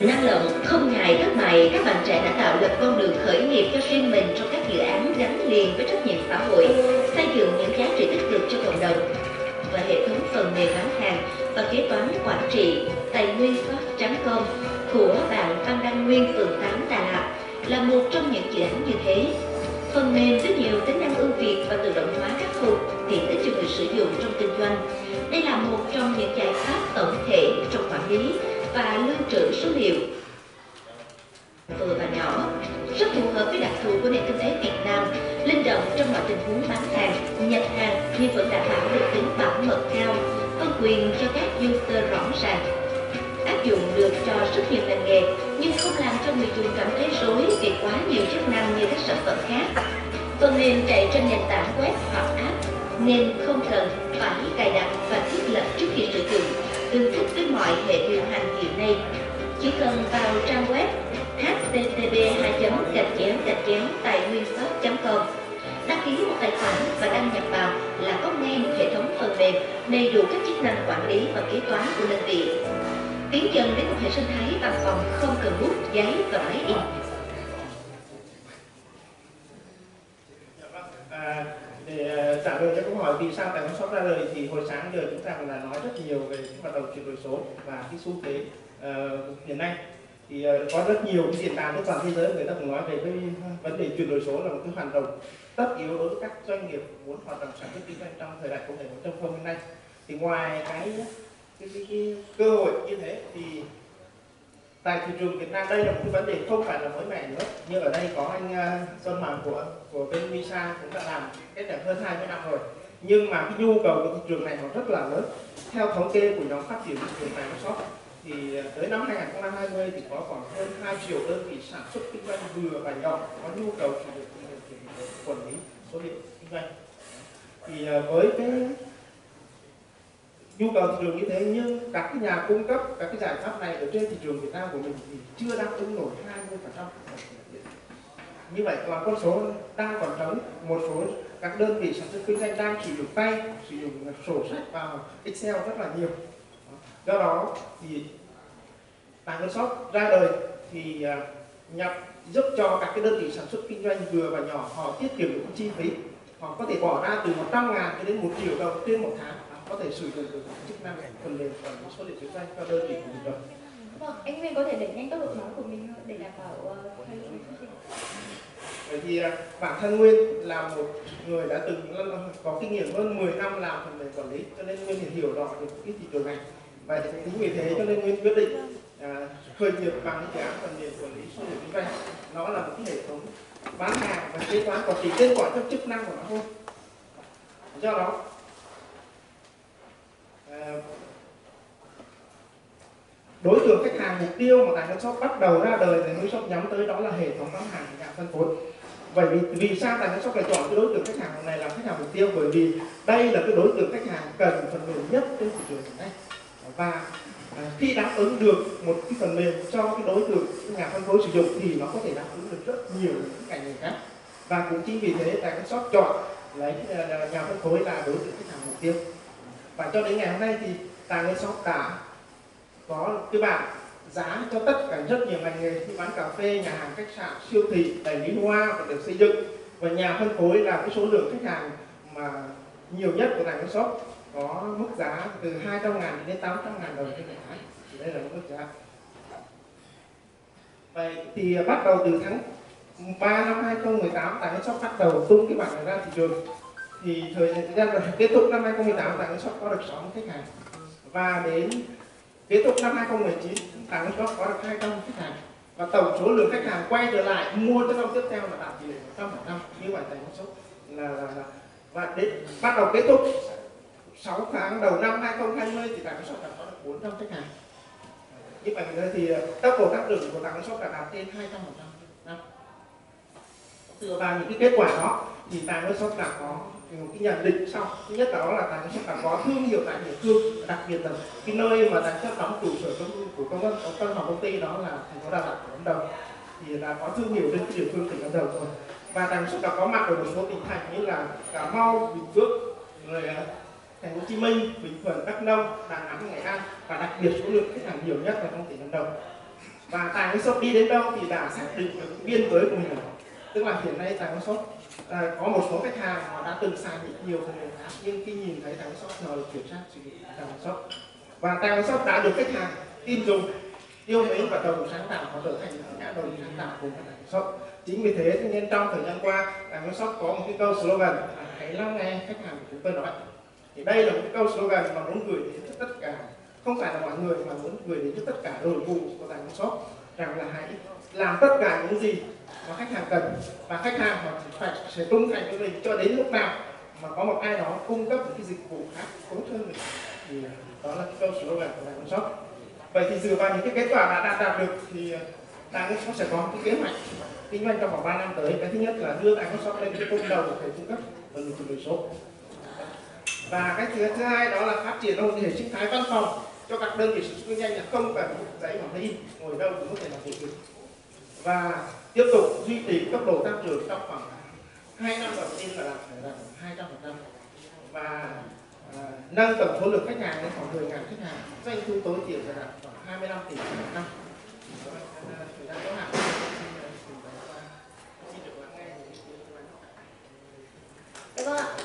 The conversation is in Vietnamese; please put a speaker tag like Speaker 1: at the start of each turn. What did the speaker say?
Speaker 1: năng lượng không ngại thất bại các bạn trẻ đã tạo lập con đường khởi nghiệp cho riêng mình trong các dự án gắn liền với trách nhiệm xã hội, xây dựng những giá trị tích cực cho cộng đồng và hệ thống phần mềm bán hàng và kế toán quản trị tài nguyên com của bạn Phan Đăng Nguyên, phường 8 Đà Lạt là một trong những dự án như thế. Phần mềm với nhiều tính năng ưu việt và tự động hóa các phục, tiện ích cho người sử dụng trong kinh doanh. Đây là một trong những giải pháp tổng thể trong quản lý và lưu trữ số liệu. Vừa và nhỏ, rất phù hợp với đặc thù của nền kinh tế Việt Nam, linh động trong mọi tình huống bán hàng, nhập hàng nhưng vẫn đảm bảo được tính bảo mật cao phân quyền cho các user rõ ràng. Áp dụng được cho rất nhiều ngành nghề, nhưng không làm cho người dùng cảm thấy rối vì quá nhiều chức năng như các sản phẩm khác. Phần mềm chạy trên nền tảng web hoặc app nên không cần phải cài đặt và thiết lập trước khi sử dụng tương thích với mọi hệ điều hành hiện nay. Chỉ cần vào trang web http 2 gạch chéo gạch chéo tài nguyên com. Đăng ký một tài khoản và đăng nhập vào là có ngay một hệ thống phần mềm đầy đủ các chức năng quản lý và kế toán của đơn vị. Tiến dần đến một hệ sinh thái văn phòng không cần bút, giấy và máy in
Speaker 2: à, để ờ, trả lời cho câu hỏi vì sao tài khoản shop ra đời thì hồi sáng giờ chúng ta là nói rất nhiều về những hoạt động chuyển đổi số và cái xu thế uh, hiện nay. Thì uh, có rất nhiều cái diễn đàn trên toàn thế giới người ta cũng nói về cái vấn đề chuyển đổi số là một cái hoạt động tất yếu đối với các doanh nghiệp muốn hoạt động sản xuất kinh doanh trong thời đại công nghệ 4.0 hiện nay. Thì ngoài cái cái, cái, cái cơ hội như thế thì tại thị trường Việt Nam đây là một cái vấn đề không phải là mới mẻ nữa. Nhưng ở đây có anh ờ, uh, Xuân Hoàng của của bên Visa cũng đã làm cách đây hơn 20 năm rồi nhưng mà cái nhu cầu của thị trường này nó rất là lớn. Theo thống kê của nhóm phát triển thị trường Microsoft shop thì à, tới năm 2020 thì có khoảng hơn 2 triệu đơn vị sản xuất kinh doanh vừa và nhỏ có nhu cầu sử dụng quản lý số liệu kinh doanh. Thì à, với cái nhu cầu thị trường như thế, nhưng các cái nhà cung cấp các cái giải pháp này ở trên thị trường Việt Nam của mình thì chưa đáp ứng nổi 20% như vậy là con số đang còn trống, một số các đơn vị sản xuất kinh doanh đang sử dụng tay sử dụng sổ sách vào Excel rất là nhiều do đó thì tài shop ra đời thì à, nhập giúp cho các cái đơn vị sản xuất kinh doanh vừa và nhỏ họ tiết kiệm được chi phí họ có thể bỏ ra từ 100 ngàn cho đến một triệu đồng trên một tháng có thể sử dụng được chức năng phần mềm và lý số liệu kinh doanh cho đơn vị của mình rồi.
Speaker 3: Vâng, anh Nguyên có thể đẩy nhanh tốc độ nói của mình để đảm bảo uh, thời lượng chương trình.
Speaker 2: Bởi vì à, bản thân Nguyên là một người đã từng có kinh nghiệm hơn 10 năm làm phần mềm quản lý cho nên Nguyên hiểu rõ được cái thị trường này. Và chính vì thế cho nên Nguyên quyết định à, khởi nghiệp bằng cái dự án phần mềm quản lý số liệu kinh doanh. Nó là một cái hệ thống bán hàng và kế toán còn chỉ tên gọi các chức năng của nó thôi. Do đó à, đối tượng khách hàng mục tiêu mà tài shop bắt đầu ra đời thì mới shop nhắm tới đó là hệ thống bán hàng nhà phân phối vậy vì vì sao tại sao phải chọn cái đối tượng khách hàng này làm khách hàng mục tiêu? Bởi vì đây là cái đối tượng khách hàng cần phần mềm nhất trên thị trường hiện nay. Và à, khi đáp ứng được một cái phần mềm cho cái đối tượng nhà phân phối sử dụng thì nó có thể đáp ứng được rất nhiều những ngành nghề khác. Và cũng chính vì thế tài shop chọn lấy à, nhà phân phối là đối tượng khách hàng mục tiêu. Và cho đến ngày hôm nay thì tại nguyên shop đã có cái bảng giá cho tất cả rất nhiều ngành nghề như bán cà phê, nhà hàng, khách sạn, siêu thị, đại lý hoa và được xây dựng. Và nhà phân phối là cái số lượng khách hàng mà nhiều nhất của Đài shop có mức giá từ 200 ngàn đến 800 ngàn đồng trên một tháng. Thì đây là mức giá. Vậy thì bắt đầu từ tháng 3 năm 2018 tài shop bắt đầu tung cái bảng này ra thị trường. Thì thời gian kết thúc năm 2018 Tàng Shop có được 6 khách hàng. Và đến kết thúc năm 2019 Tàng Shop có được 200 khách hàng. Và tổng số lượng khách hàng quay trở lại mua cho năm tiếp theo là đạt tỷ lệ 100% như vậy tại con số là, là, là và đến bắt đầu kết thúc. 6 tháng đầu năm 2020 thì Tàng Shop đã có được 400 khách hàng. Như vậy thì ờ, tốc độ tăng trưởng của Tàng Shop đã đạt trên 200% năm. Dựa vào những cái kết quả đó thì Tài Nguyên Shop đã có cái nhận định sau, thứ nhất đó là tài nguyên đã có thương hiệu tại địa phương, đặc biệt là cái nơi mà tàng chất đóng trụ sở công của công văn văn phòng công ty đó là thành phố đà lạt của lâm đồng. Thì đã có thương hiệu đến cái địa phương tỉnh lâm đồng rồi. Và tài nguyên đã có mặt ở một số tỉnh thành như là cà mau, bình phước, rồi à, thành phố hồ chí minh, bình thuận, đắk nông, đà nẵng, nghệ an và đặc biệt số lượng khách hàng nhiều nhất là trong tỉnh lâm đồng. Và tài nguyên shop đi đến đâu thì đã xác định được biên giới của mình tức là hiện nay tài nguyên shop à, có một số khách hàng họ đã từng xài bị nhiều phần mềm khác nhưng khi nhìn thấy tài nguyên shop rồi kiểm tra sử dụng tài nguyên shop và tài nguyên shop đã được khách hàng tin dùng. Yêu mến và đồng sáng tạo họ trở thành những nhà đồng sáng tạo cùng với tài shop chính vì thế nên trong thời gian qua tài nguyên shop có một cái câu slogan là hãy lắng nghe khách hàng của chúng tôi nói thì đây là một cái câu slogan mà muốn gửi đến tất cả không phải là mọi người mà muốn gửi đến cho tất cả đội ngũ của tài nguyên shop rằng là hãy làm tất cả những gì mà khách hàng cần. Và khách hàng họ chỉ phải sẽ trung thành với mình cho đến lúc nào mà có một ai đó cung cấp một cái dịch vụ khác tốt hơn mình. Thì à, đó là câu câu slogan của đại shop vậy thì dựa vào những cái kết quả đã đạt đạt được thì đại nguyên shop sẽ có cái kế hoạch kinh doanh trong vòng 3 năm tới. Cái thứ nhất là đưa đại nguyên shop lên cái cung đầu về cung cấp và người chuyển đổi số. Và cái thứ, thứ hai đó là phát triển một hệ sinh thái văn phòng cho các đơn vị sản xuất kinh doanh là không cần giấy hoặc in ngồi đâu cũng có thể làm việc được. Và tiếp tục duy trì tốc độ tăng trưởng trong khoảng hai năm đầu tiên là đạt phải đạt hai trăm phần trăm. Và à, nâng tổng số lượng khách hàng lên khoảng 10 ngàn khách hàng doanh thu tối thiểu là đạt khoảng 25 tỷ một năm. Thời gian
Speaker 1: ạ.